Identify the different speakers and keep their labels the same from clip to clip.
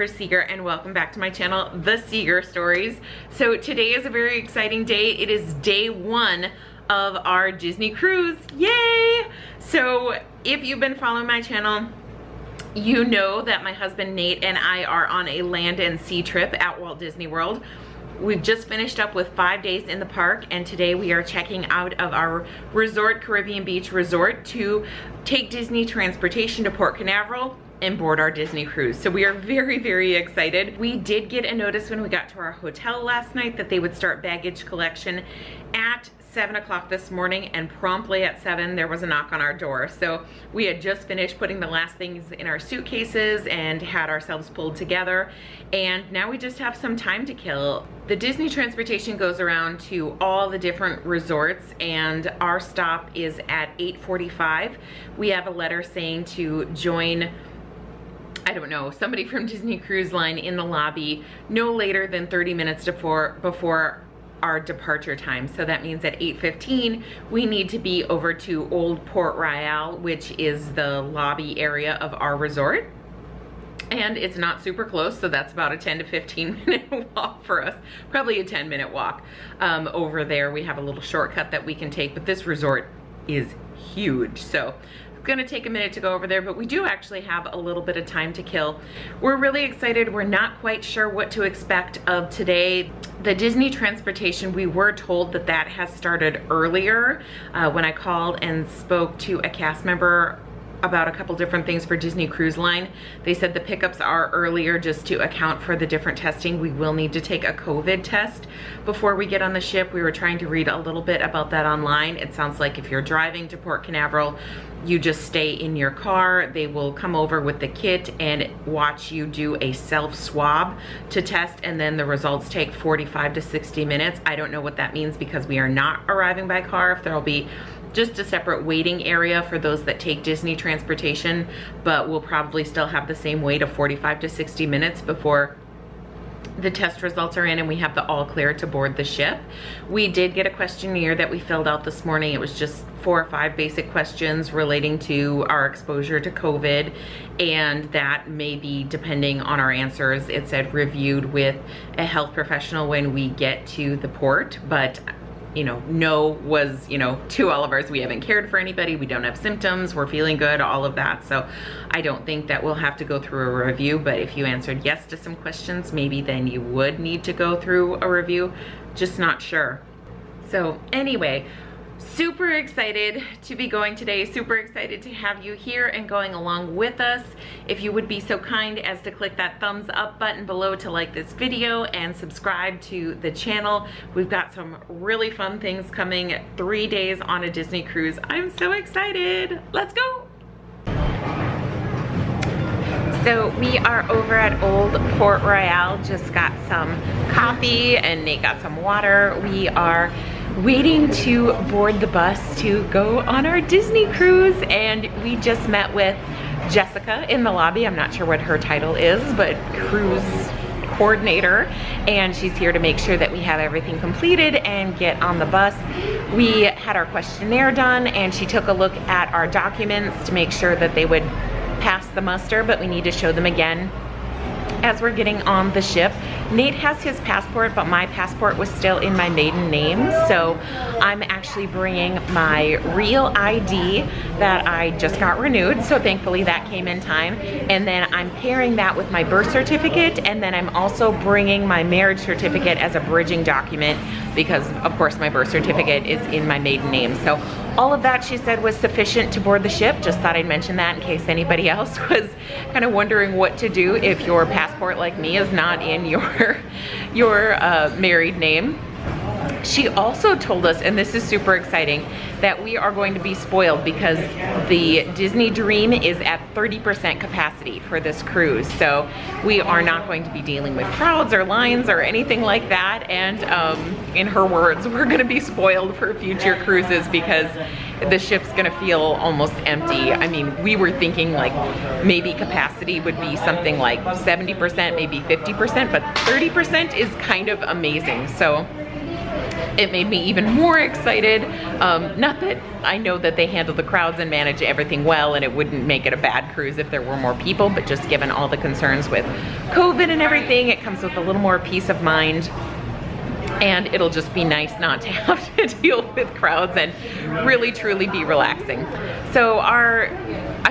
Speaker 1: Jennifer Seger and welcome back to my channel, The Seger Stories. So today is a very exciting day. It is day one of our Disney cruise, yay! So if you've been following my channel, you know that my husband Nate and I are on a land and sea trip at Walt Disney World. We've just finished up with five days in the park and today we are checking out of our resort, Caribbean Beach Resort to take Disney transportation to Port Canaveral and board our Disney cruise. So we are very, very excited. We did get a notice when we got to our hotel last night that they would start baggage collection at seven o'clock this morning and promptly at seven there was a knock on our door so we had just finished putting the last things in our suitcases and had ourselves pulled together and now we just have some time to kill the disney transportation goes around to all the different resorts and our stop is at 8:45. we have a letter saying to join I don't know, somebody from Disney Cruise Line in the lobby no later than 30 minutes before, before our departure time. So that means at 8.15, we need to be over to Old Port Royal, which is the lobby area of our resort. And it's not super close, so that's about a 10 to 15 minute walk for us. Probably a 10 minute walk um, over there. We have a little shortcut that we can take, but this resort is huge. So gonna take a minute to go over there, but we do actually have a little bit of time to kill. We're really excited. We're not quite sure what to expect of today. The Disney transportation, we were told that that has started earlier. Uh, when I called and spoke to a cast member about a couple different things for Disney Cruise Line. They said the pickups are earlier just to account for the different testing. We will need to take a COVID test before we get on the ship. We were trying to read a little bit about that online. It sounds like if you're driving to Port Canaveral, you just stay in your car. They will come over with the kit and watch you do a self swab to test and then the results take 45 to 60 minutes. I don't know what that means because we are not arriving by car. If there'll be just a separate waiting area for those that take Disney transportation, but we'll probably still have the same wait of 45 to 60 minutes before the test results are in and we have the all clear to board the ship. We did get a questionnaire that we filled out this morning. It was just four or five basic questions relating to our exposure to COVID and that may be depending on our answers. It said reviewed with a health professional when we get to the port, but you know, no was, you know, to all of ours, we haven't cared for anybody, we don't have symptoms, we're feeling good, all of that. So I don't think that we'll have to go through a review, but if you answered yes to some questions, maybe then you would need to go through a review, just not sure. So anyway, super excited to be going today. Super excited to have you here and going along with us. If you would be so kind as to click that thumbs up button below to like this video and subscribe to the channel. We've got some really fun things coming three days on a disney cruise. I'm so excited. Let's go. So we are over at Old Port Royal, just got some coffee and Nate got some water. We are waiting to board the bus to go on our Disney cruise and we just met with Jessica in the lobby. I'm not sure what her title is, but cruise coordinator and she's here to make sure that we have everything completed and get on the bus. We had our questionnaire done and she took a look at our documents to make sure that they would pass the muster, but we need to show them again as we're getting on the ship. Nate has his passport, but my passport was still in my maiden name. So I'm actually bringing my real ID that I just got renewed. So thankfully that came in time. And then I'm pairing that with my birth certificate. And then I'm also bringing my marriage certificate as a bridging document because of course my birth certificate is in my maiden name. So all of that she said was sufficient to board the ship. Just thought I'd mention that in case anybody else was kind of wondering what to do if your passport like me is not in your, your uh, married name. She also told us, and this is super exciting, that we are going to be spoiled because the Disney Dream is at 30% capacity for this cruise. So we are not going to be dealing with crowds or lines or anything like that. And um, in her words, we're gonna be spoiled for future cruises because the ship's gonna feel almost empty. I mean, we were thinking like maybe capacity would be something like 70%, maybe 50%, but 30% is kind of amazing. So it made me even more excited. Um, not that I know that they handle the crowds and manage everything well and it wouldn't make it a bad cruise if there were more people, but just given all the concerns with COVID and everything, it comes with a little more peace of mind and it'll just be nice not to have to deal with crowds and really truly be relaxing. So our,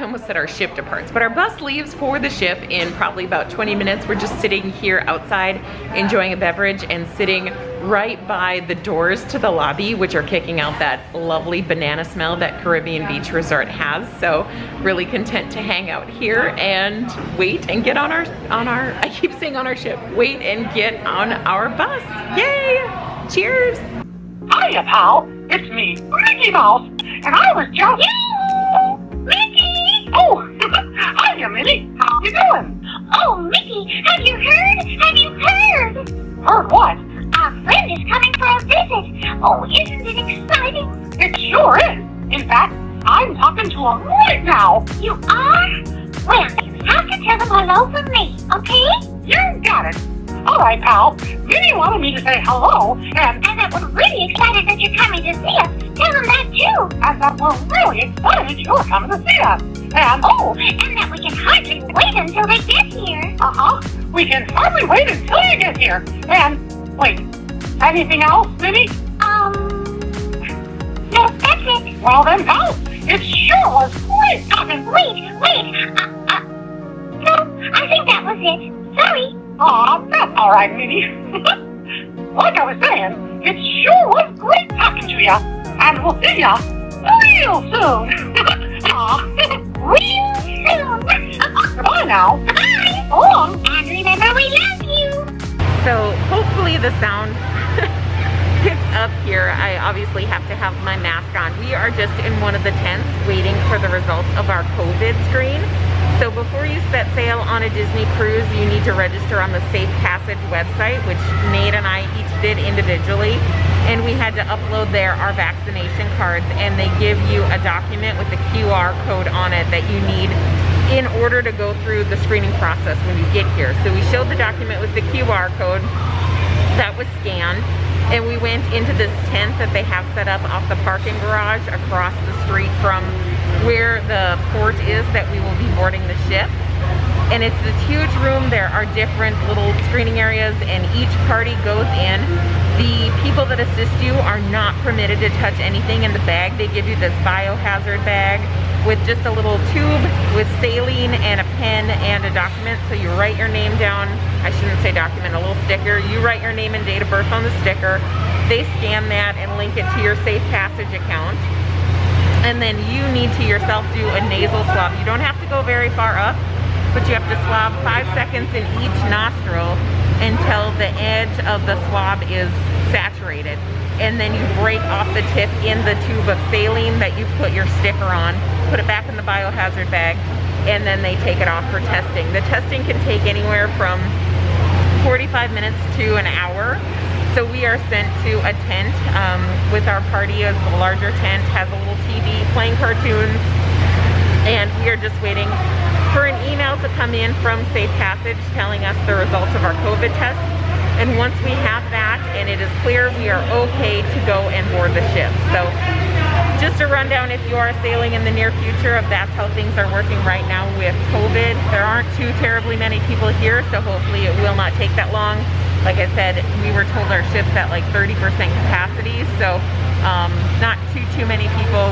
Speaker 1: almost said our ship departs, but our bus leaves for the ship in probably about 20 minutes. We're just sitting here outside enjoying a beverage and sitting right by the doors to the lobby, which are kicking out that lovely banana smell that Caribbean Beach Resort has. So really content to hang out here and wait and get on our, on our, I keep saying on our ship, wait and get on our bus. Yay! Cheers!
Speaker 2: Hiya, pal. It's me, Mickey Mouse, and I was just... Oh, hiya, Minnie. How you doing?
Speaker 3: Oh, Mickey, have you heard? Have you heard?
Speaker 2: Heard what?
Speaker 3: Our friend is coming for a visit. Oh, isn't it exciting?
Speaker 2: It sure is. In fact, I'm talking to him right now.
Speaker 3: You are? Well, you have to tell him hello from me, okay?
Speaker 2: You got it. All right, pal. Minnie wanted me to say hello, and,
Speaker 3: And that we're really excited that you're coming to see us. Tell him that too.
Speaker 2: and that we're really excited you're coming to see us. And,
Speaker 3: Oh, and that we can hardly wait until they get here.
Speaker 2: uh-huh, we can hardly wait until you get here. And, wait, anything else, Minnie?
Speaker 3: Um, no, that's it.
Speaker 2: Well then, pal, it sure was great talking.
Speaker 3: Wait, wait. Uh, uh, no, I think that was it. Sorry.
Speaker 2: Aw, that's all right, Minnie. like I was saying, it sure was great talking to ya, and we'll see ya real soon. Aw,
Speaker 3: Real soon.
Speaker 2: goodbye now.
Speaker 3: Bye.
Speaker 2: So long.
Speaker 3: And remember, we love you.
Speaker 1: So hopefully the sound picks up here. I obviously have to have my mask on. We are just in one of the tents waiting for the results of our COVID screen. So before you set sail on a Disney cruise, you need to register on the Safe Passage website, which Nate and I each did individually. And we had to upload there our vaccination cards and they give you a document with a QR code on it that you need in order to go through the screening process when you get here. So we showed the document with the QR code that was scanned and we went into this tent that they have set up off the parking garage across the street from where the port is that we will be boarding the ship. And it's this huge room. There are different little screening areas and each party goes in. The people that assist you are not permitted to touch anything in the bag. They give you this biohazard bag with just a little tube with saline and a pen and a document. So you write your name down. I shouldn't say document a little sticker. You write your name and date of birth on the sticker. They scan that and link it to your safe passage account and then you need to yourself do a nasal swab. You don't have to go very far up but you have to swab five seconds in each nostril until the edge of the swab is saturated. And then you break off the tip in the tube of saline that you put your sticker on put it back in the biohazard bag and then they take it off for testing. The testing can take anywhere from 45 minutes to an hour so we are sent to a tent um, with our party as a larger tent has a little TV playing cartoons and we are just waiting for an email to come in from Safe Passage telling us the results of our COVID test. And once we have that and it is clear, we are okay to go and board the ship. So just a rundown if you are sailing in the near future of that's how things are working right now with COVID. There aren't too terribly many people here, so hopefully it will not take that long. Like I said, we were told our ship's at like 30% capacity, so um, not too, too many people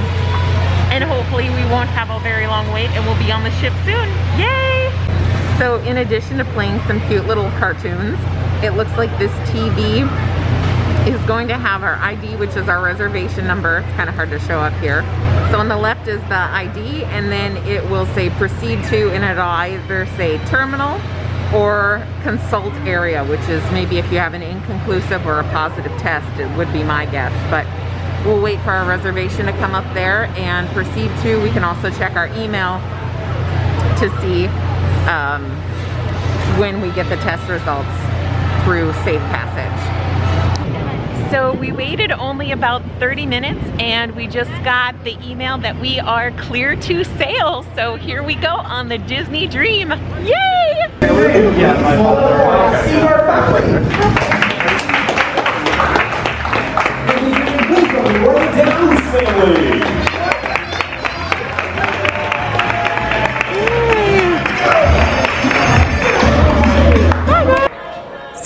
Speaker 1: and hopefully we won't have a very long wait and we'll be on the ship soon. Yay! So in addition to playing some cute little cartoons, it looks like this TV is going to have our ID, which is our reservation number. It's kind of hard to show up here. So on the left is the ID and then it will say proceed to and it'll either say terminal or consult area, which is maybe if you have an inconclusive or a positive test, it would be my guess. But We'll wait for our reservation to come up there and proceed to, we can also check our email to see um, when we get the test results through Safe Passage. So we waited only about 30 minutes and we just got the email that we are clear to sail. So here we go on the Disney Dream. Yay!
Speaker 4: Yeah,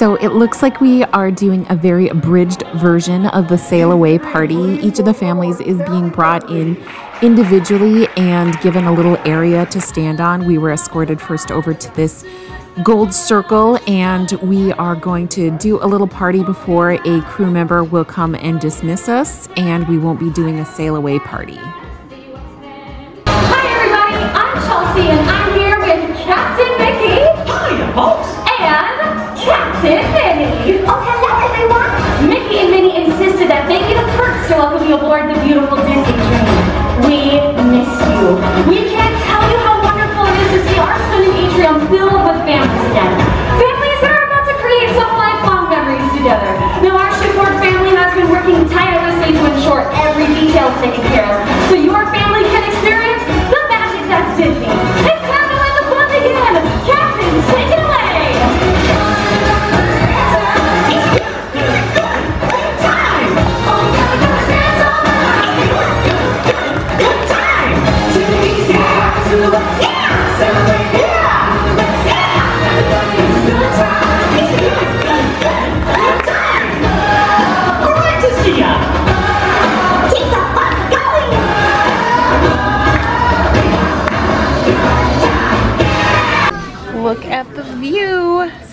Speaker 5: So it looks like we are doing a very abridged version of the sail away party. Each of the families is being brought in individually and given a little area to stand on. We were escorted first over to this gold circle and we are going to do a little party before a crew member will come and dismiss us and we won't be doing a sail away party.
Speaker 6: Hi everybody, I'm Chelsea and I'm here with Captain Mickey.
Speaker 2: Hi folks.
Speaker 6: Oh, hello everyone. Mickey and Minnie insisted that they be the first to welcome you aboard the beautiful Disney Dream. We miss you. We can't tell you how wonderful it is to see our stunning atrium filled with families again. Families that are about to create some lifelong memories together. Now our shipboard family has been working tirelessly to ensure every detail is taken care of so your family can experience the magic that's Disney.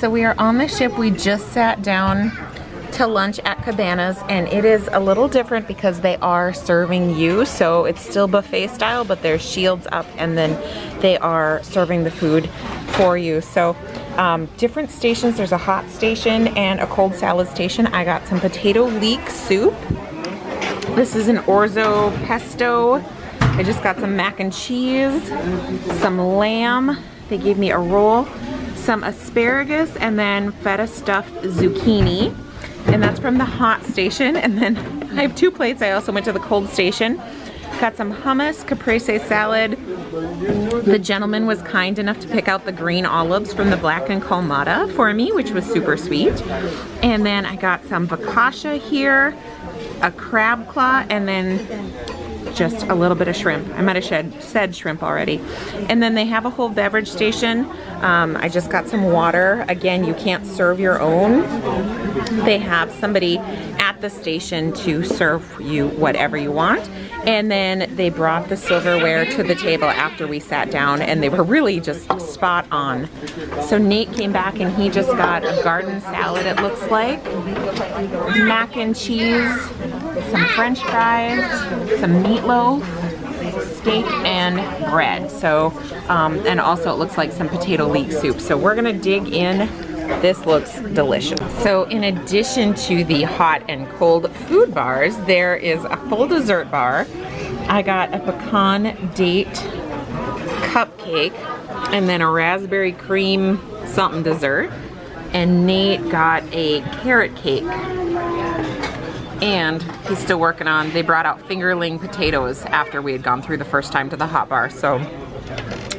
Speaker 1: So we are on the ship. We just sat down to lunch at Cabanas and it is a little different because they are serving you. So it's still buffet style, but there's shields up and then they are serving the food for you. So um, different stations. There's a hot station and a cold salad station. I got some potato leek soup. This is an orzo pesto. I just got some mac and cheese, some lamb. They gave me a roll, some asparagus, and then feta stuffed zucchini. And that's from the hot station. And then I have two plates. I also went to the cold station. Got some hummus, caprese salad. The gentleman was kind enough to pick out the green olives from the black and kalamata for me, which was super sweet. And then I got some focaccia here, a crab claw, and then just a little bit of shrimp. I might have said, said shrimp already. And then they have a whole beverage station. Um, I just got some water. Again, you can't serve your own. They have somebody at the station to serve you whatever you want. And then they brought the silverware to the table after we sat down and they were really just spot on. So Nate came back and he just got a garden salad it looks like. Mac and cheese, some french fries, some meatloaf, steak and bread. So, um, and also it looks like some potato leek soup. So we're gonna dig in. This looks delicious. So in addition to the hot and cold food bars, there is a full dessert bar. I got a pecan date cupcake and then a raspberry cream something dessert. And Nate got a carrot cake and he's still working on, they brought out fingerling potatoes after we had gone through the first time to the hot bar. So,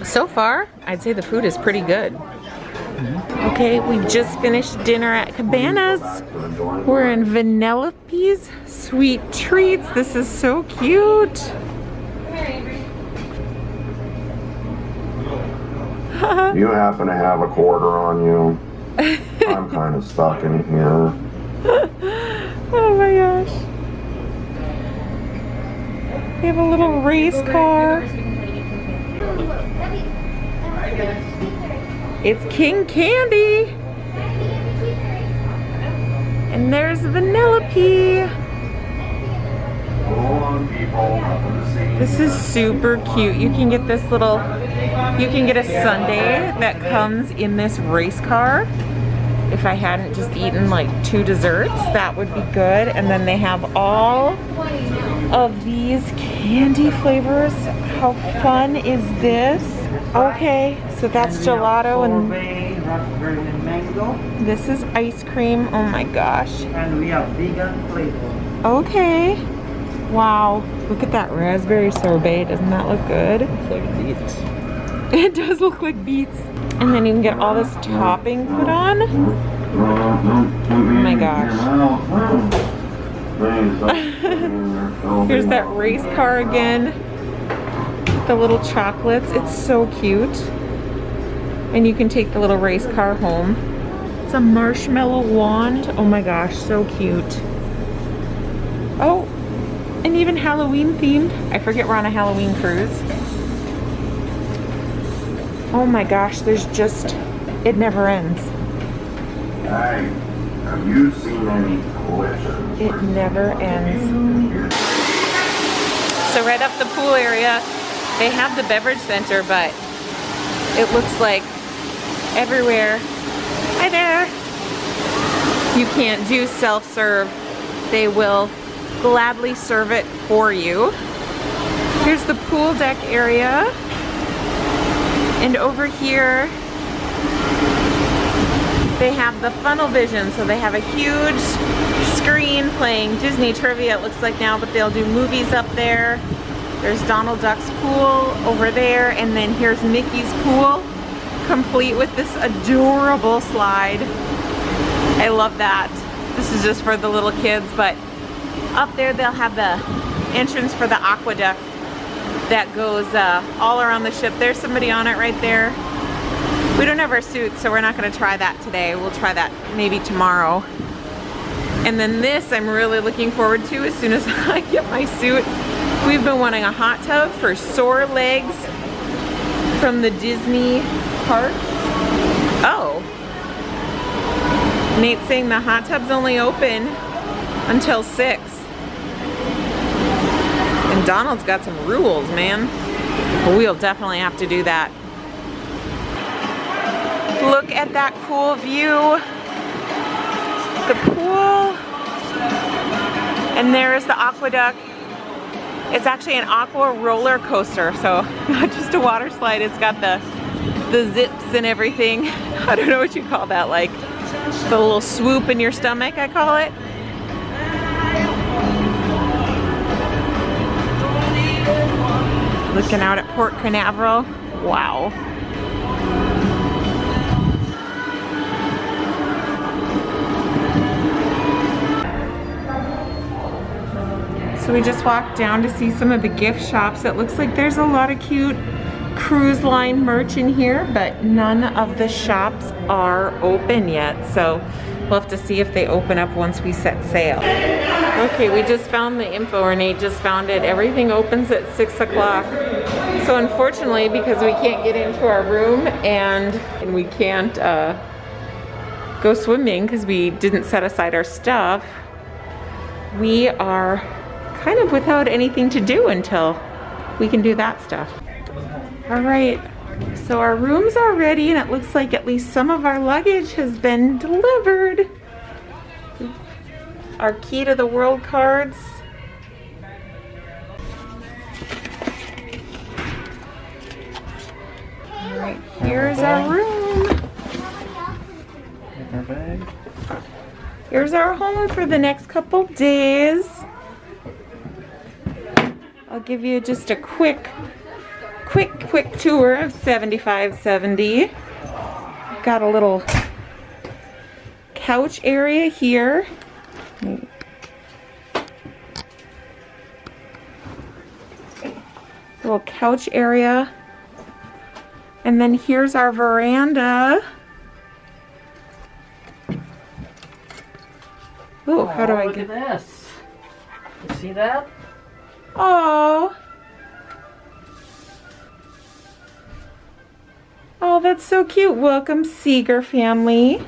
Speaker 1: so far, I'd say the food is pretty good. Okay, we just finished dinner at Cabanas. We're in Vanellope's Sweet Treats. This is so cute.
Speaker 7: you happen to have a quarter on you? I'm kind of stuck in here.
Speaker 1: Oh my gosh. We have a little race car. It's King Candy. And there's Vanellope. This is super cute. You can get this little, you can get a sundae that comes in this race car. If I hadn't just eaten like two desserts, that would be good. And then they have all of these candy flavors. How fun is this? Okay, so that's gelato and this is ice cream. Oh my gosh.
Speaker 8: and we have vegan flavor.
Speaker 1: Okay. Wow. Look at that raspberry sorbet. Doesn't that look good?
Speaker 4: Like beets.
Speaker 1: It does look like beets. And then you can get all this topping put on. Oh my gosh. Here's that race car again. The little chocolates. It's so cute. And you can take the little race car home. It's a marshmallow wand. Oh my gosh, so cute. Oh, and even Halloween themed. I forget we're on a Halloween cruise. Oh my gosh, there's just, it never ends.
Speaker 7: Hey, have you seen any glitches?
Speaker 1: It never ends. So right up the pool area, they have the beverage center, but it looks like everywhere. Hi there. You can't do self-serve. They will gladly serve it for you. Here's the pool deck area. And over here, they have the funnel vision. So they have a huge screen playing Disney trivia, it looks like now, but they'll do movies up there. There's Donald Duck's pool over there, and then here's Mickey's pool, complete with this adorable slide. I love that. This is just for the little kids, but up there they'll have the entrance for the AquaDuck that goes uh, all around the ship. There's somebody on it right there. We don't have our suits, so we're not gonna try that today. We'll try that maybe tomorrow. And then this I'm really looking forward to as soon as I get my suit. We've been wanting a hot tub for sore legs from the Disney parks. Oh. Nate's saying the hot tub's only open until 6. And Donald's got some rules, man. We'll definitely have to do that. Look at that cool view. The pool. And there's the AquaDuck. It's actually an aqua roller coaster, so not just a water slide. It's got the the zips and everything. I don't know what you call that, like the little swoop in your stomach, I call it. Looking out at Port Canaveral. Wow. So we just walked down to see some of the gift shops. It looks like there's a lot of cute cruise line merch in here, but none of the shops are open yet. So we'll have to see if they open up once we set sail. Okay, we just found the info, or Nate just found it. Everything opens at six o'clock. So unfortunately, because we can't get into our room and, and we can't uh, go swimming because we didn't set aside our stuff, we are kind of without anything to do until we can do that stuff. All right, so our rooms are ready and it looks like at least some of our luggage has been delivered. Our key to the world cards. Here's our room. Here's our home for the next couple days. I'll give you just a quick, quick, quick tour of 7570. Got a little couch area here. Little couch area. And then here's our veranda. Ooh, oh, how do I
Speaker 8: look
Speaker 1: get
Speaker 8: at this? You see that?
Speaker 1: Oh. Oh, that's so cute. Welcome, Seger family.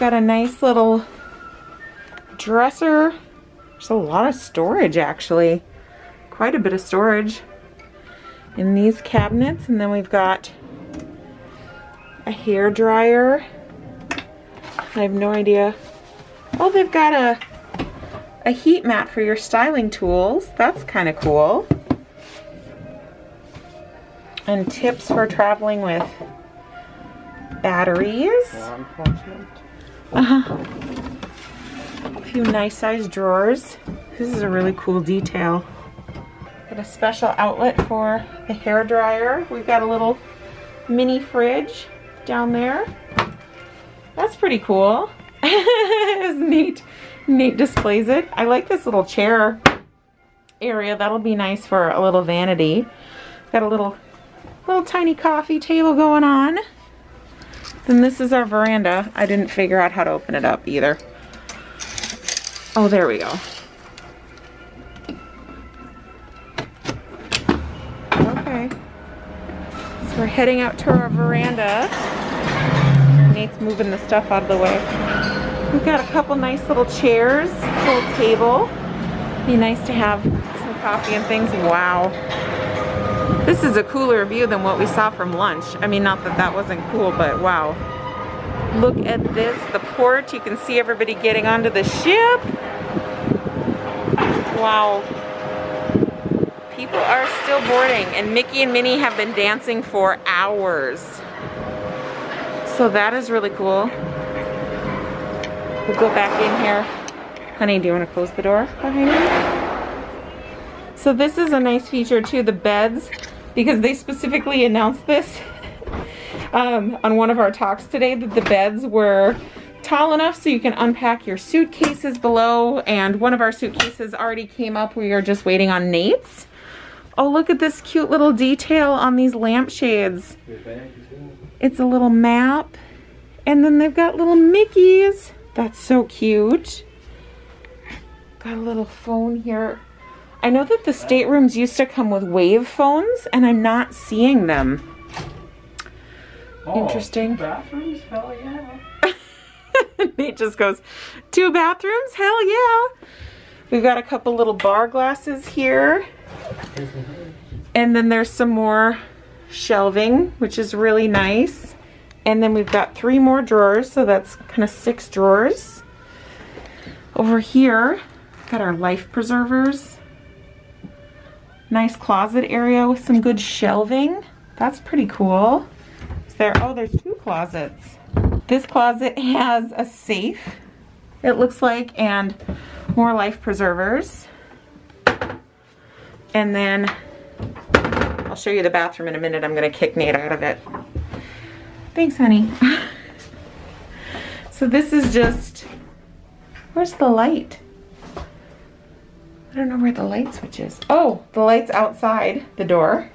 Speaker 1: Got a nice little dresser. There's a lot of storage, actually. Quite a bit of storage in these cabinets. And then we've got a hair dryer. I have no idea. Oh, they've got a a heat mat for your styling tools. That's kind of cool. And tips for traveling with batteries. Uh-huh. A few nice sized drawers. This is a really cool detail. Got a special outlet for the hair dryer. We've got a little mini fridge down there. That's pretty cool. it's neat. Nate displays it. I like this little chair. area. That'll be nice for a little vanity. Got a little, little tiny coffee table going on. Then this is our veranda. I didn't figure out how to open it up either. Oh, there we go. We're heading out to our veranda. Nate's moving the stuff out of the way. We've got a couple nice little chairs, full table. Be nice to have some coffee and things. Wow. This is a cooler view than what we saw from lunch. I mean, not that that wasn't cool, but wow. Look at this, the port. You can see everybody getting onto the ship. Wow. People are still boarding and Mickey and Minnie have been dancing for hours. So that is really cool. We'll go back in here. Honey, do you want to close the door behind you? So this is a nice feature too, the beds, because they specifically announced this um, on one of our talks today that the beds were tall enough so you can unpack your suitcases below and one of our suitcases already came up. We are just waiting on Nate's. Oh, look at this cute little detail on these lampshades. It's a little map and then they've got little Mickeys. That's so cute. Got a little phone here. I know that the staterooms used to come with wave phones and I'm not seeing them.
Speaker 4: Oh,
Speaker 1: Interesting.
Speaker 4: Bathrooms? Hell yeah.
Speaker 1: Nate just goes, two bathrooms? Hell yeah. We've got a couple little bar glasses here. And then there's some more shelving, which is really nice. And then we've got three more drawers, so that's kind of six drawers. Over here, got our life preservers. Nice closet area with some good shelving. That's pretty cool. Is there, oh, there's two closets. This closet has a safe, it looks like, and more life preservers. And then I'll show you the bathroom in a minute. I'm gonna kick Nate out of it. Thanks, honey. so this is just, where's the light? I don't know where the light switch is. Oh, the light's outside the door.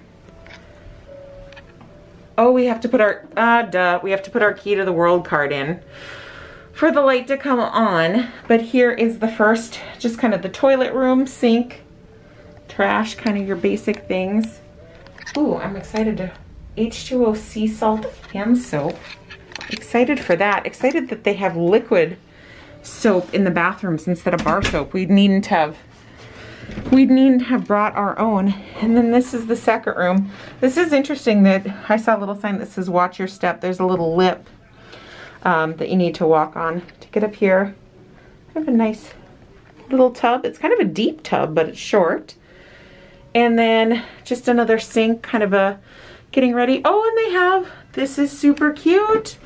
Speaker 1: Oh, we have to put our, uh, duh, we have to put our key to the world card in for the light to come on. But here is the first, just kind of the toilet room, sink, trash, kind of your basic things. Ooh, I'm excited to, H2O sea salt hand soap. Excited for that. Excited that they have liquid soap in the bathrooms instead of bar soap. We needn't have we needn't have brought our own. And then this is the second room. This is interesting that I saw a little sign that says watch your step. There's a little lip um, that you need to walk on to get up here. Kind of a nice little tub. It's kind of a deep tub, but it's short. And then just another sink, kind of a getting ready. Oh, and they have, this is super cute.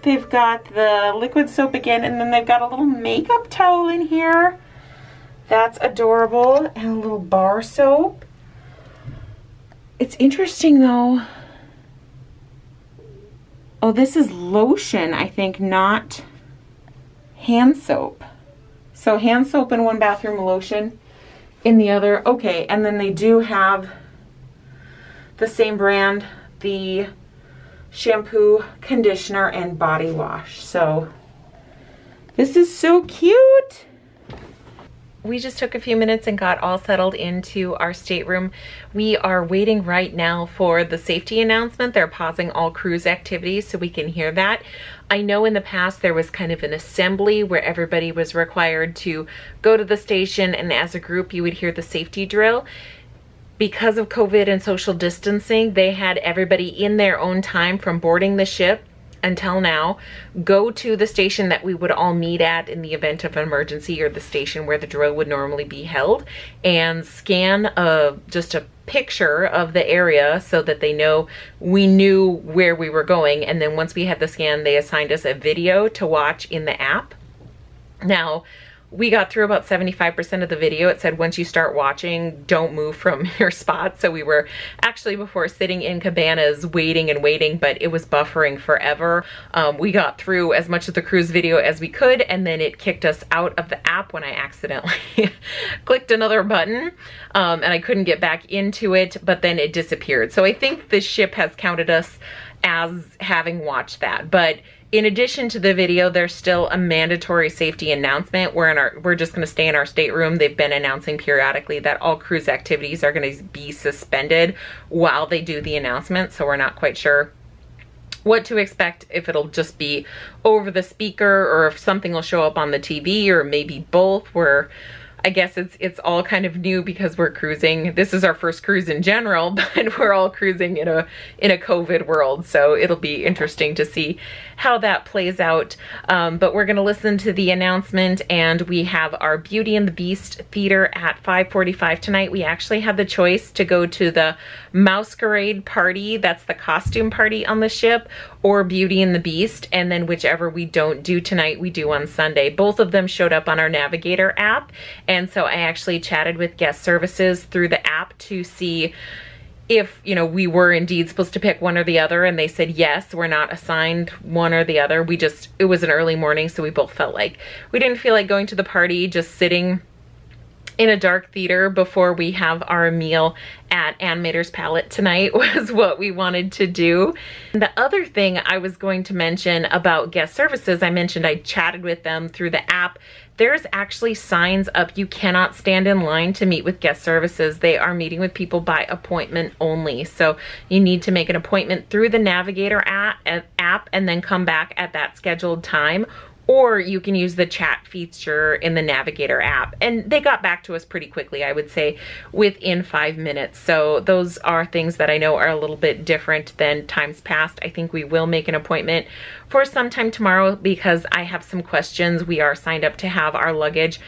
Speaker 1: They've got the liquid soap again, and then they've got a little makeup towel in here. That's adorable. And a little bar soap. It's interesting though. Oh, this is lotion, I think, not hand soap. So hand soap in one bathroom, lotion in the other. Okay, and then they do have the same brand, the shampoo, conditioner, and body wash. So this is so cute. We just took a few minutes and got all settled into our stateroom. We are waiting right now for the safety announcement. They're pausing all cruise activities so we can hear that. I know in the past there was kind of an assembly where everybody was required to go to the station and as a group you would hear the safety drill because of COVID and social distancing, they had everybody in their own time from boarding the ship until now go to the station that we would all meet at in the event of an emergency or the station where the drill would normally be held and scan a just a picture of the area so that they know we knew where we were going. And then once we had the scan they assigned us a video to watch in the app. Now we got through about 75% of the video. It said once you start watching, don't move from your spot. So we were actually before sitting in cabanas waiting and waiting, but it was buffering forever. Um, we got through as much of the cruise video as we could and then it kicked us out of the app when I accidentally clicked another button um, and I couldn't get back into it, but then it disappeared. So I think the ship has counted us as having watched that, but in addition to the video, there's still a mandatory safety announcement. We're in our, we're just gonna stay in our stateroom. They've been announcing periodically that all cruise activities are gonna be suspended while they do the announcement. So we're not quite sure what to expect if it'll just be over the speaker or if something will show up on the TV or maybe both. We're I guess it's it's all kind of new because we're cruising. This is our first cruise in general, but we're all cruising in a in a COVID world. So it'll be interesting to see how that plays out. Um, but we're gonna listen to the announcement and we have our Beauty and the Beast theater at 545 tonight. We actually had the choice to go to the Masquerade party, that's the costume party on the ship, or Beauty and the Beast. And then whichever we don't do tonight, we do on Sunday. Both of them showed up on our Navigator app. And so I actually chatted with guest services through the app to see if you know we were indeed supposed to pick one or the other and they said yes we're not assigned one or the other we just it was an early morning so we both felt like we didn't feel like going to the party just sitting in a dark theater before we have our meal at Animator's Palate tonight was what we wanted to do. The other thing I was going to mention about guest services, I mentioned I chatted with them through the app there's actually signs up you cannot stand in line to meet with guest services. They are meeting with people by appointment only. So you need to make an appointment through the Navigator app, app and then come back at that scheduled time or you can use the chat feature in the Navigator app. And they got back to us pretty quickly, I would say, within five minutes. So those are things that I know are a little bit different than times past. I think we will make an appointment for sometime tomorrow because I have some questions. We are signed up to have our luggage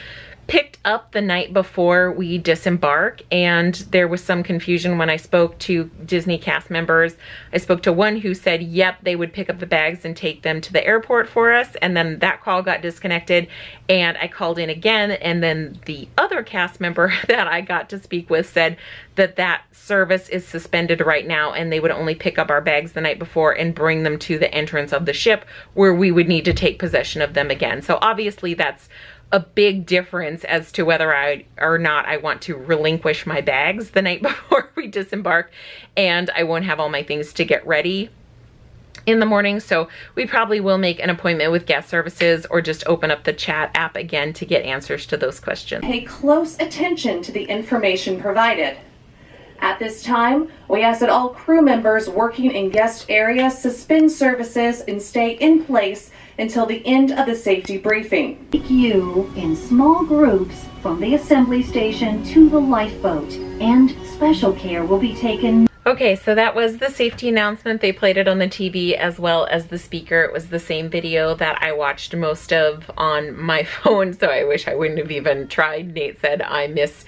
Speaker 1: picked up the night before we disembark and there was some confusion when I spoke to Disney cast members. I spoke to one who said, yep, they would pick up the bags and take them to the airport for us and then that call got disconnected and I called in again and then the other cast member that I got to speak with said that that service is suspended right now and they would only pick up our bags the night before and bring them to the entrance of the ship where we would need to take possession of them again. So obviously that's a big difference as to whether I or not I want to relinquish my bags the night before we disembark and I won't have all my things to get ready in the morning so we probably will make an appointment with guest services or just open up the chat app again to get answers to those questions.
Speaker 9: Pay close attention to the information provided. At this time, we ask that all crew members working in guest areas suspend services and stay in place until the end of the safety briefing.
Speaker 10: Take you in small groups from the assembly station to the lifeboat, and special care will be taken.
Speaker 1: Okay, so that was the safety announcement. They played it on the TV as well as the speaker. It was the same video that I watched most of on my phone, so I wish I wouldn't have even tried. Nate said I miss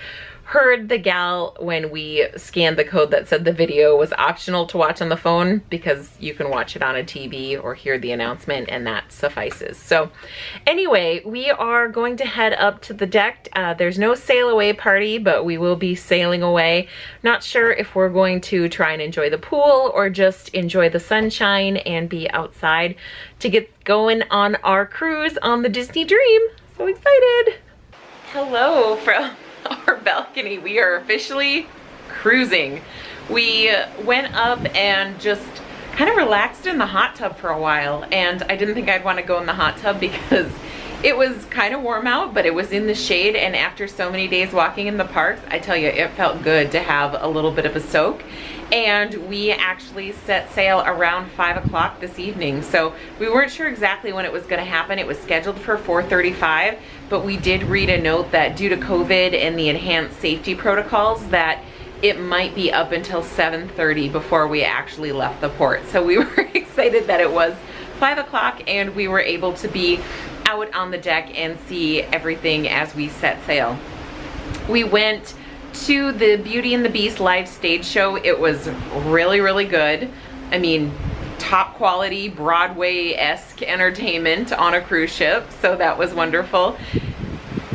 Speaker 1: heard the gal when we scanned the code that said the video was optional to watch on the phone because you can watch it on a TV or hear the announcement and that suffices. So anyway, we are going to head up to the deck. Uh, there's no sail away party, but we will be sailing away. Not sure if we're going to try and enjoy the pool or just enjoy the sunshine and be outside to get going on our cruise on the Disney Dream. So excited. Hello from our balcony. We are officially cruising. We went up and just kind of relaxed in the hot tub for a while and I didn't think I'd want to go in the hot tub because it was kind of warm out but it was in the shade and after so many days walking in the parks I tell you it felt good to have a little bit of a soak and we actually set sail around five o'clock this evening. So we weren't sure exactly when it was gonna happen. It was scheduled for 4.35, but we did read a note that due to COVID and the enhanced safety protocols that it might be up until 7.30 before we actually left the port. So we were excited that it was five o'clock and we were able to be out on the deck and see everything as we set sail. We went to the Beauty and the Beast live stage show. It was really, really good. I mean, top quality Broadway-esque entertainment on a cruise ship. So that was wonderful.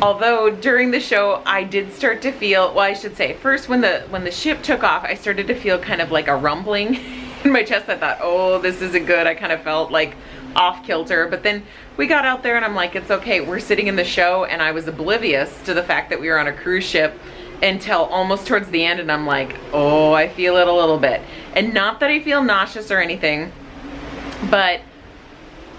Speaker 11: Although during the show, I did start to feel, well, I should say, first when the when the ship took off, I started to feel kind of like a rumbling in my chest. I thought, oh, this isn't good. I kind of felt like off kilter. But then we got out there and I'm like, it's okay. We're sitting in the show and I was oblivious to the fact that we were on a cruise ship until almost towards the end and I'm like, oh, I feel it a little bit. And not that I feel nauseous or anything, but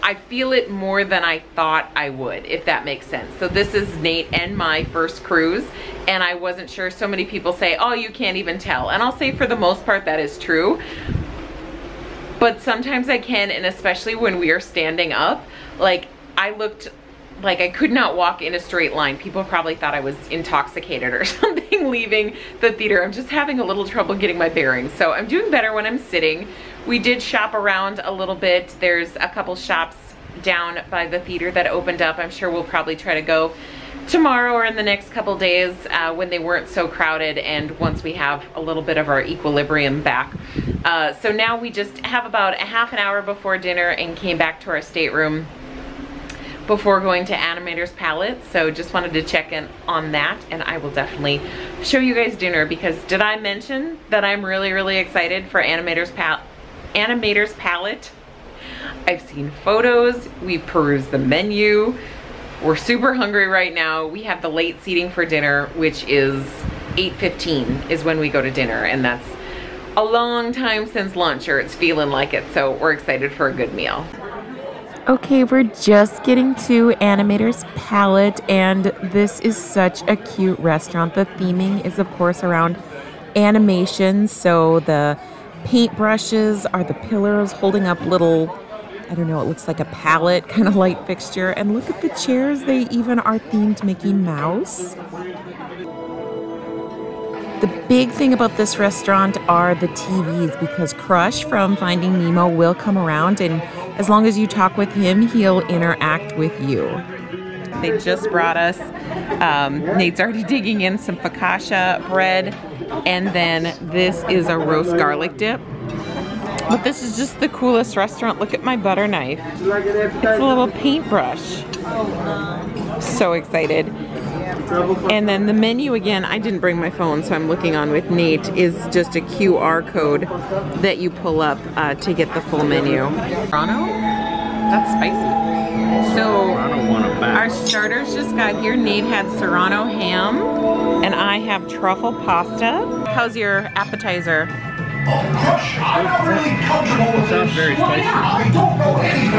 Speaker 11: I feel it more than I thought I would, if that makes sense. So this is Nate and my first cruise, and I wasn't sure. So many people say, oh, you can't even tell. And I'll say for the most part, that is true. But sometimes I can, and especially when we are standing up, like I looked like I could not walk in a straight line. People probably thought I was intoxicated or something leaving the theater. I'm just having a little trouble getting my bearings. So I'm doing better when I'm sitting. We did shop around a little bit. There's a couple shops down by the theater that opened up. I'm sure we'll probably try to go tomorrow or in the next couple days uh, when they weren't so crowded and once we have a little bit of our equilibrium back. Uh, so now we just have about a half an hour before dinner and came back to our stateroom before going to Animator's Palate. So just wanted to check in on that and I will definitely show you guys dinner because did I mention that I'm really, really excited for Animator's Palate? Animator's Palate. I've seen photos, we perused the menu. We're super hungry right now. We have the late seating for dinner, which is 8.15 is when we go to dinner. And that's a long time since lunch or it's feeling like it. So we're excited for a good meal.
Speaker 1: Okay, we're just getting to Animator's Palate, and this is such a cute restaurant. The theming is, of course, around animation. So the paintbrushes are the pillars holding up little, I don't know, it looks like a palette kind of light fixture. And look at the chairs, they even are themed Mickey Mouse. The big thing about this restaurant are the TVs because Crush from Finding Nemo will come around and as long as you talk with him, he'll interact with you. They just brought us, um, Nate's already digging in some focaccia bread, and then this is a roast garlic dip. But this is just the coolest restaurant. Look at my butter knife. It's a little paintbrush. So excited. And then the menu again, I didn't bring my phone, so I'm looking on with Nate, is just a QR code that you pull up uh, to get the full menu. Toronto? That's spicy. So our starters just got here. Nate had Serrano ham, and I have truffle pasta. How's your appetizer?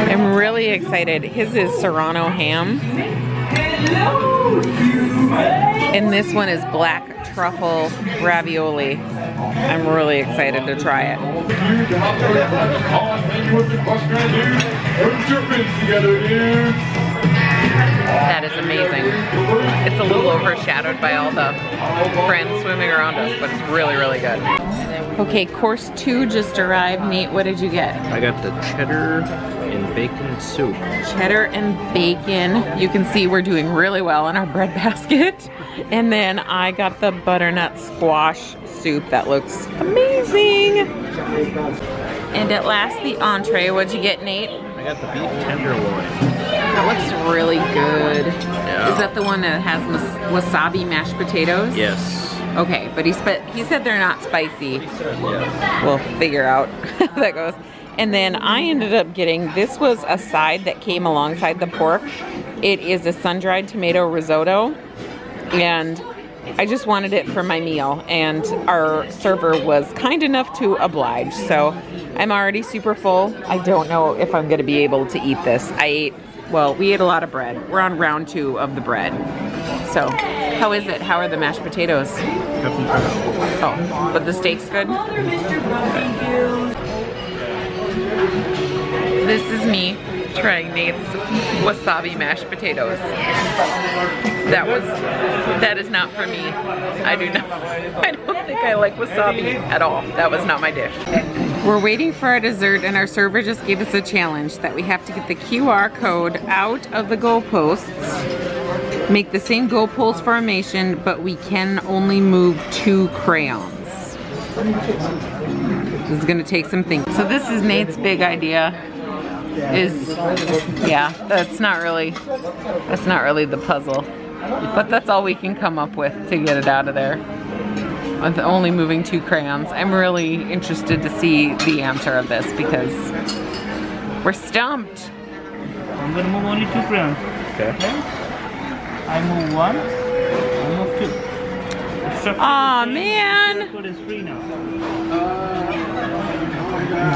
Speaker 1: I'm really excited. His is Serrano ham. And this one is black truffle ravioli. I'm really excited to try it. That is amazing. It's a little overshadowed by all the friends swimming around us, but it's really, really good. Okay, course two just arrived. Nate, what did you get?
Speaker 12: I got the cheddar and bacon soup.
Speaker 1: Cheddar and bacon. You can see we're doing really well in our bread basket. And then I got the butternut squash soup. That looks amazing. And at last, the entree. What'd you get, Nate?
Speaker 12: I got the beef tenderloin.
Speaker 1: That looks really good.
Speaker 12: Yeah.
Speaker 1: Is that the one that has wasabi mashed potatoes?
Speaker 12: Yes.
Speaker 1: Okay, but he he said they're not spicy.
Speaker 12: Yes.
Speaker 1: We'll figure out how that goes. And then I ended up getting this was a side that came alongside the pork. It is a sun-dried tomato risotto, and I just wanted it for my meal. And our server was kind enough to oblige. So I'm already super full. I don't know if I'm to be able to eat this. I ate well, we ate a lot of bread. We're on round two of the bread. So, how is it? How are the mashed potatoes? Oh, but the steak's good? This is me trying Nate's wasabi mashed potatoes. That was, that is not for me. I do not, I don't think I like wasabi at all. That was not my dish. We're waiting for our dessert and our server just gave us a challenge that we have to get the QR code out of the goalposts, make the same goalpost formation, but we can only move two crayons. This is gonna take some thinking. So this is Nate's big idea is, yeah, that's not really, that's not really the puzzle. But that's all we can come up with to get it out of there. With only moving two crayons. I'm really interested to see the answer of this because we're stumped.
Speaker 13: I'm gonna move only two crayons.
Speaker 12: Okay.
Speaker 13: I move one, I move two. The
Speaker 1: Aw,
Speaker 13: is the same,
Speaker 1: man.
Speaker 13: the code is free now.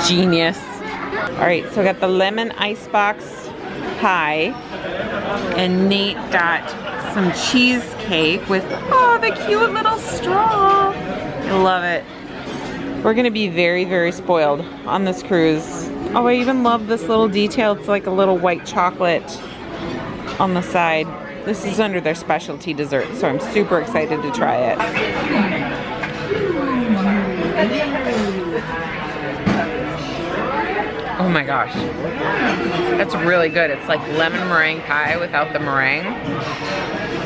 Speaker 1: Genius. All right, so I got the lemon icebox pie, and Nate got some cheesecake with, oh, the cute little straw. I love it. We're gonna be very, very spoiled on this cruise. Oh, I even love this little detail. It's like a little white chocolate on the side. This is under their specialty dessert, so I'm super excited to try it. Oh my gosh. That's really good. It's like lemon meringue pie without the meringue.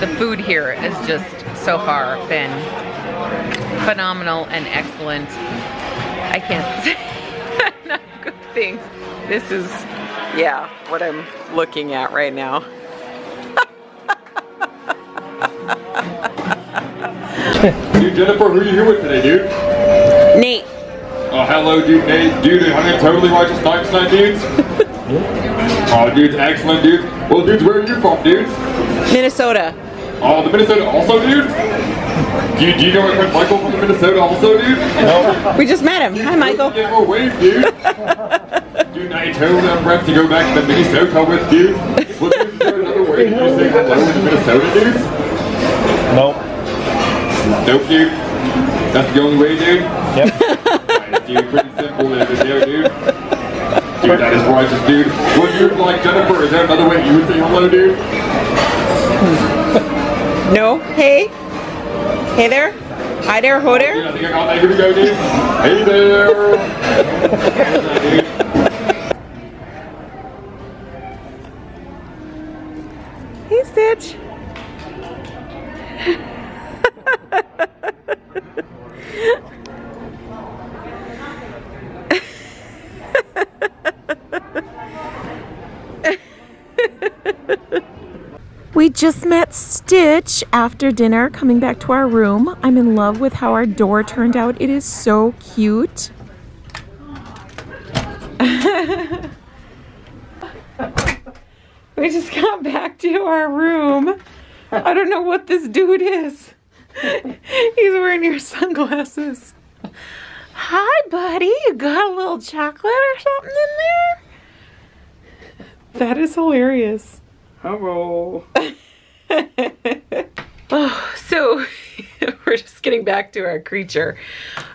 Speaker 1: The food here is just so far been phenomenal and excellent. I can't say enough good things. This is, yeah, what I'm looking at right now.
Speaker 14: Dude, Jennifer, who are you here with today, dude?
Speaker 1: Nate.
Speaker 14: Oh, hello, dude, Nate. Dude, I'm totally righteous Dimes tonight, dudes. oh, dude's excellent, dude. Well, dudes, where are you from, dudes?
Speaker 1: Minnesota.
Speaker 14: Oh, the Minnesota also, dude? Do you, do you know my friend Michael from the Minnesota also, dude? No.
Speaker 1: We just met him. Hi, Michael.
Speaker 14: Give him a wave, dude. dude, I you totally have friends to go back to the Minnesota with, dude. Well, dude, is there another way that you say hello in Minnesota, dude?
Speaker 12: Nope.
Speaker 14: Nope, dude. That's the only way, dude? Yep. dude, pretty simple, there, dude? Dude, that is righteous, dude. Would you like Jennifer? Is there another way you would say hello, dude?
Speaker 1: No? Hey? Hey there? Hi there, ho there?
Speaker 14: Dude, I think I got that. Here we go, dude. Hey there.
Speaker 1: Hey, Stitch. Just met Stitch after dinner coming back to our room. I'm in love with how our door turned out. It is so cute. we just got back to our room. I don't know what this dude is. He's wearing your sunglasses. Hi, buddy. You got a little chocolate or something in there? That is hilarious.
Speaker 4: Hello.
Speaker 1: Oh, so we're just getting back to our creature.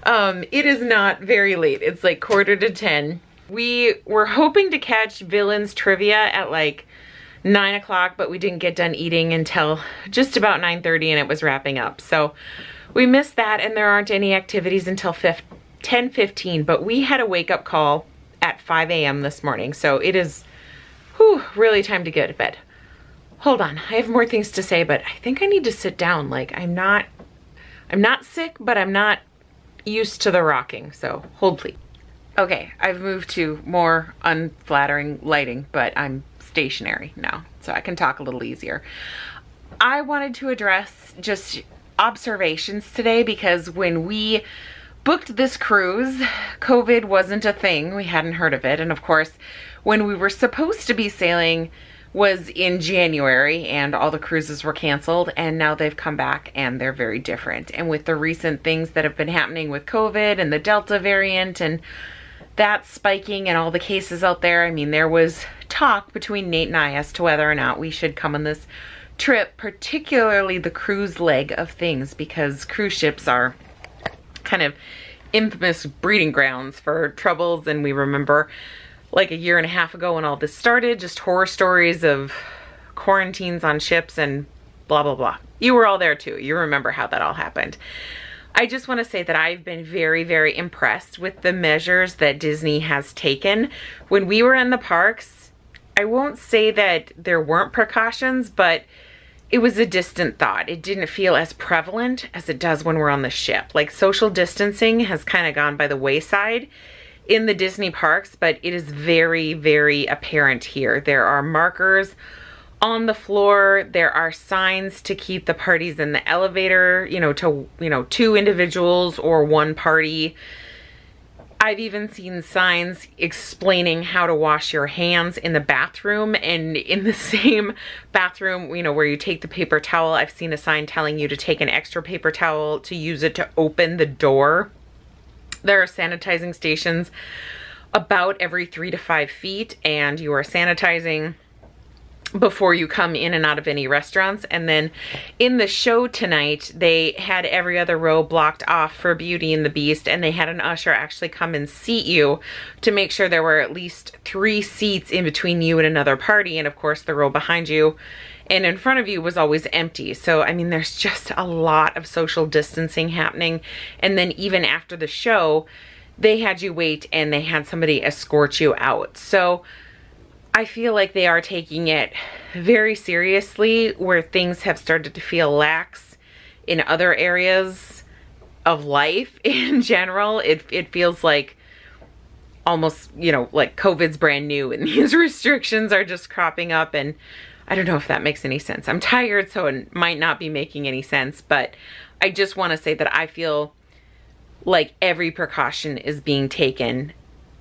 Speaker 1: Um, it is not very late. It's like quarter to 10. We were hoping to catch villains trivia at like nine o'clock, but we didn't get done eating until just about 9.30 and it was wrapping up. So we missed that and there aren't any activities until 10.15, but we had a wake up call at 5 a.m. this morning. So it is whew, really time to get to bed. Hold on, I have more things to say, but I think I need to sit down. Like I'm not, I'm not sick, but I'm not used to the rocking. So hold please. Okay, I've moved to more unflattering lighting, but I'm stationary now, so I can talk a little easier. I wanted to address just observations today because when we booked this cruise, COVID wasn't a thing. We hadn't heard of it. And of course, when we were supposed to be sailing was in January and all the cruises were canceled and now they've come back and they're very different. And with the recent things that have been happening with COVID and the Delta variant and that spiking and all the cases out there, I mean, there was talk between Nate and I as to whether or not we should come on this trip, particularly the cruise leg of things because cruise ships are kind of infamous breeding grounds for troubles and we remember like a year and a half ago when all this started, just horror stories of quarantines on ships and blah, blah, blah. You were all there too. You remember how that all happened. I just want to say that I've been very, very impressed with the measures that Disney has taken. When we were in the parks, I won't say that there weren't precautions, but it was a distant thought. It didn't feel as prevalent as it does when we're on the ship. Like social distancing has kind of gone by the wayside in the Disney parks, but it is very, very apparent here. There are markers on the floor. There are signs to keep the parties in the elevator, you know, to, you know, two individuals or one party. I've even seen signs explaining how to wash your hands in the bathroom and in the same bathroom, you know, where you take the paper towel, I've seen a sign telling you to take an extra paper towel to use it to open the door. There are sanitizing stations about every three to five feet and you are sanitizing before you come in and out of any restaurants. And then in the show tonight, they had every other row blocked off for Beauty and the Beast, and they had an usher actually come and seat you to make sure there were at least three seats in between you and another party. And of course, the row behind you and in front of you was always empty. So, I mean, there's just a lot of social distancing happening. And then even after the show, they had you wait and they had somebody escort you out. So, I feel like they are taking it very seriously where things have started to feel lax in other areas of life in general. It, it feels like almost, you know, like COVID's brand new and these restrictions are just cropping up and I don't know if that makes any sense. I'm tired, so it might not be making any sense, but I just want to say that I feel like every precaution is being taken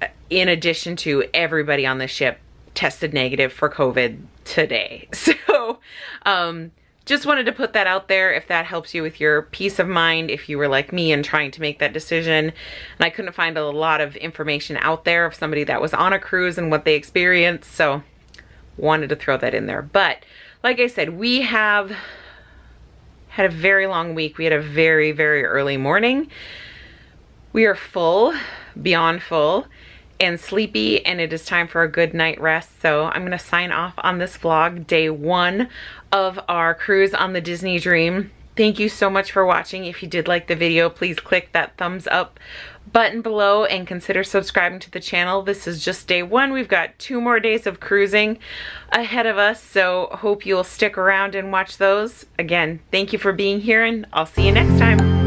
Speaker 1: uh, in addition to everybody on the ship tested negative for COVID today. So um, just wanted to put that out there if that helps you with your peace of mind, if you were like me and trying to make that decision. And I couldn't find a lot of information out there of somebody that was on a cruise and what they experienced. So wanted to throw that in there. But like I said, we have had a very long week. We had a very, very early morning. We are full, beyond full and sleepy and it is time for a good night rest. So I'm gonna sign off on this vlog, day one of our cruise on the Disney Dream. Thank you so much for watching. If you did like the video, please click that thumbs up button below and consider subscribing to the channel. This is just day one. We've got two more days of cruising ahead of us, so hope you'll stick around and watch those. Again, thank you for being here and I'll see you next time.